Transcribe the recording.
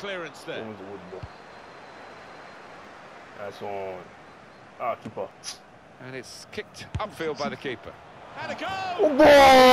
clearance there. Almost a. That's on. Ah, keeper. And it's kicked upfield by the keeper. And a goal! Oh, boy!